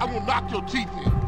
I will knock your teeth in.